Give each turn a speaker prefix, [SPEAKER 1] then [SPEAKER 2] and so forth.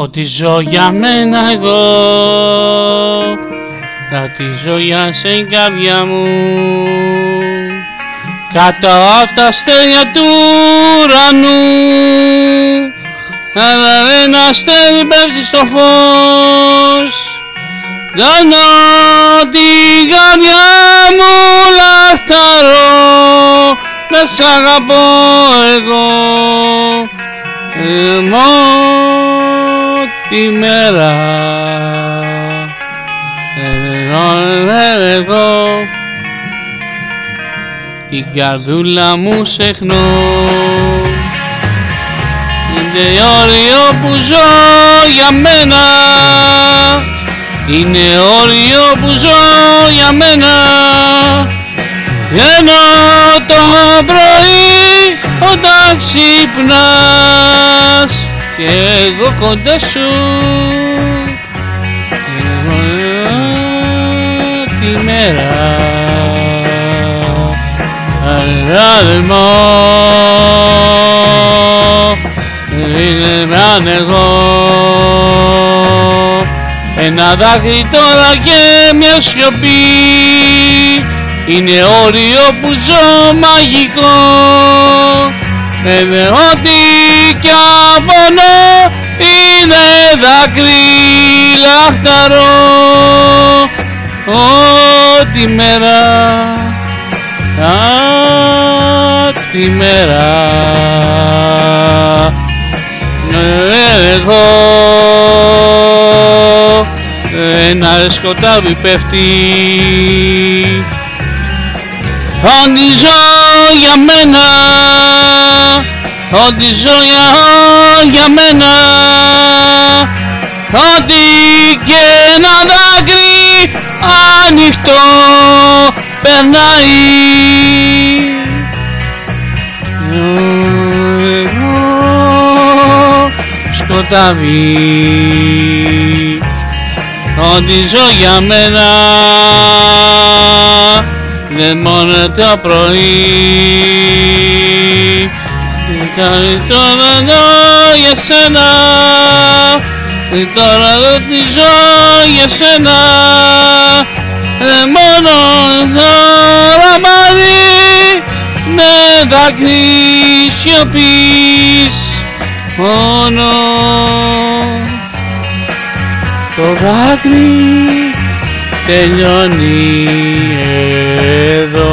[SPEAKER 1] ότι ζω για μένα εγώ. Θα τη ζω για σε καρδιά μου. Κάτω από τα αστέρια του ουρανού. Αλλά ένα αστέρι πέφτει στο φως. Κάνω την καρδιά μου λαχταρώ. Να σ' αγαπώ εγώ τη μέρα. Εγώ την καρδούλα μου σεχνώ είναι όριο που ζω για μένα. Είναι όριο που ζω για μένα. Βγαίνω το πρωί όταν ξυπνάς και εγώ κοντά σου. Τη μέρα. Αράδελμο είναι μαν εγώ. Ένα δάκρυ τώρα και μια σιωπή. Είναι όριο που ζω μαγικό. Με ό,τι κι απονώ είναι δάκρυ λαχταρό ό,τι μέρα τη μέρα. Εγώ ένα σκοτάδι πέφτει. Ό,τι ζω για μένα Ό,τι ζω για, ανοιχτό περνάει. Σκοτάδι Ό,τι ζω για μένα. Δεν μόνο το πρωί. Κάνει τώρα εδώ για σένα. Τώρα εδώ τη ζω για σένα δάκρυ σιωπής Μόνο. Το δάκρυ τελειώνει εδώ